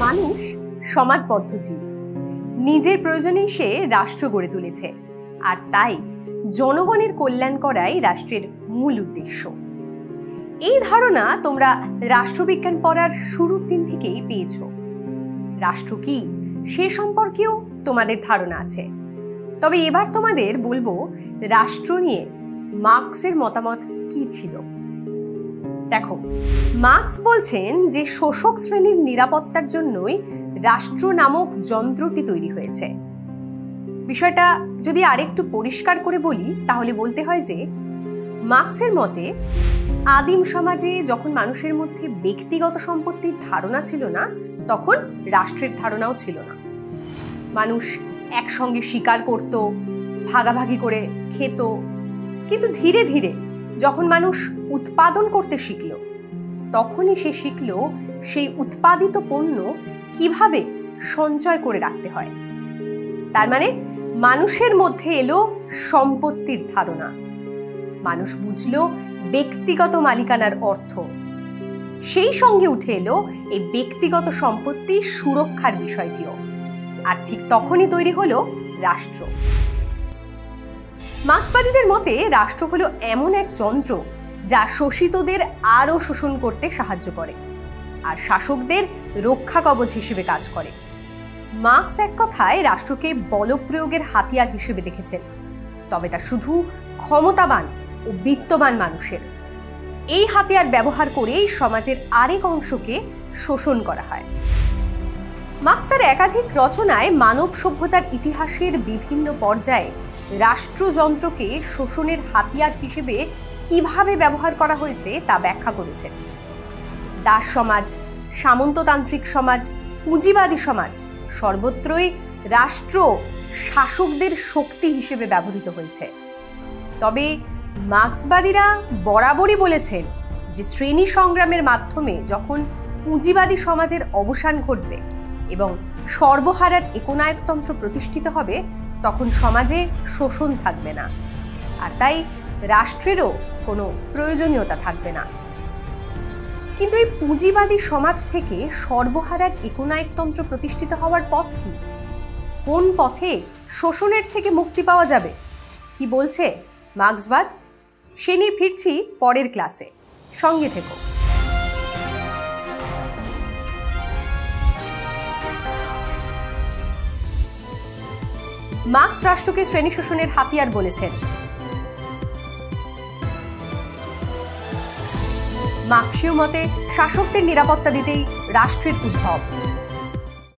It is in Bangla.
মানুষ সমাজবদ্ধ জীব নিজের প্রয়োজনেই সে রাষ্ট্র গড়ে তুলেছে। আর তাই জনগণের কল্যাণ করাই রাষ্ট্রের মূল উদ্দেশ্য। এই ধারণা তোমরা রাষ্ট্রবিজ্ঞান পড়ার শুরুর দিন থেকেই পেয়েছ। রাষ্ট্র কি? সে সম্পর্কেও তোমাদের ধারণা আছে। তবে এবার তোমাদের বলব রাষ্ট্র নিয়ে মার্কসের মতামত কি ছিল? দেখো, মার্কস বলছেন যে শোষক শ্রেণির নিরাপত্তার জন্যই রাষ্ট্র নামক যন্ত্রটি তৈরি হয়েছে। বিষয়টা যদি আরেকটু পরিষ্কার করে বলি, তাহলে বলতে হয় যে মার্কসের মতে আদিম সমাজে যখন মানুষের মধ্যে ব্যক্তিগত সম্পত্তির ধারণা ছিল না, তখন রাষ্ট্রের ধারণাও ছিল না। মানুষ একসঙ্গে শিকার করত, ভাগাভাগি করে খেত। কিন্তু ধীরে ধীরে যখন মানুষ উৎপাদন করতে শিখল, তখনই সে শিখল সেই উৎপাদিত পণ্য কীভাবে সঞ্চয় করে রাখতে হয়। তার মানে মানুষের মধ্যে এলো সম্পত্তির ধারণা। মানুষ বুঝল ব্যক্তিগত মালিকানার অর্থ। সেই সঙ্গে উঠে এলো এই ব্যক্তিগত সম্পত্তি সুরক্ষার বিষয়টিও। আর ঠিক তখনই তৈরি হলো রাষ্ট্র। মার্ক্সবাদীদের মতে রাষ্ট্র হলো এমন এক যন্ত্র যা শোষিতদের আরও শোষণ করতে সাহায্য করে আর শাসকদের রক্ষা কবচ হিসেবে কাজ করে। মার্ক্স এক কথায় রাষ্ট্রকে বলপ্রয়োগের হাতিয়ার হিসেবে দেখেছেন, তবে তা শুধু ক্ষমতাবান ও বিত্তবান মানুষের। এই হাতিয়ার ব্যবহার করেই সমাজের আরেক অংশকে শোষণ করা হয়। মার্কস তার একাধিক রচনায় মানব সভ্যতার ইতিহাসের বিভিন্ন পর্যায়ে রাষ্ট্রযন্ত্রকে শোষণের হাতিয়ার হিসেবে কীভাবে ব্যবহার করা হয়েছে তা ব্যাখ্যা করেছেন। দাস সমাজ, সামন্ততান্ত্রিক সমাজ, পুঁজিবাদী সমাজ সর্বত্রই রাষ্ট্র শাসকদের শক্তি হিসেবে ব্যবহৃত হয়েছে। তবে মার্ক্সবাদীরা বরাবরই বলেছেন যে শ্রেণি সংগ্রামের মাধ্যমে যখন পুঁজিবাদী সমাজের অবসান ঘটবে এবং সর্বহারার একনায়কতন্ত্র প্রতিষ্ঠিত হবে, তখন সমাজে শোষণ থাকবে না। আর তাই রাষ্ট্রেরও কোনো প্রয়োজনীয়তা থাকবে না। কিন্তু এই পুঁজিবাদী সমাজ থেকে সর্বহারার একনায়কতন্ত্র প্রতিষ্ঠিত হওয়ার পথ কি? কোন পথে শোষণের থেকে মুক্তি পাওয়া যাবে? কি বলছে মার্ক্সবাদ? সে নিয়ে ফিরছি পরের ক্লাসে। সঙ্গে থেকো। মার্ক্স রাষ্ট্রকে শ্রেণি শোষণের হাতিয়ার বলেছেন। মার্ক্সীয় মতে, শাসকদের নিরাপত্তা দিতেই রাষ্ট্রের উদ্ভব।